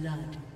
Blood.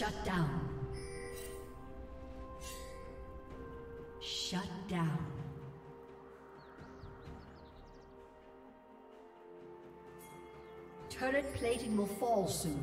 Shut down. Shut down. Turret plating will fall soon.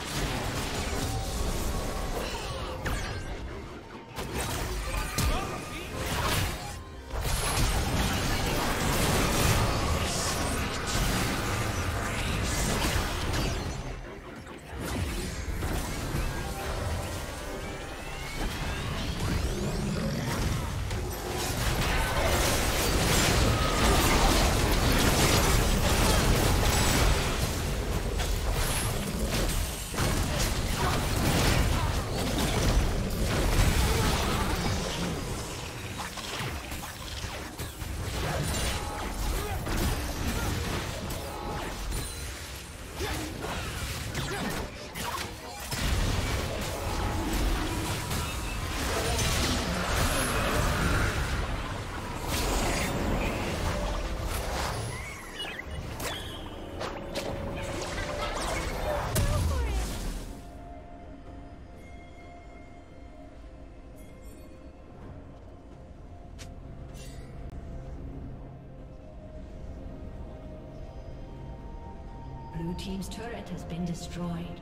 Has been destroyed.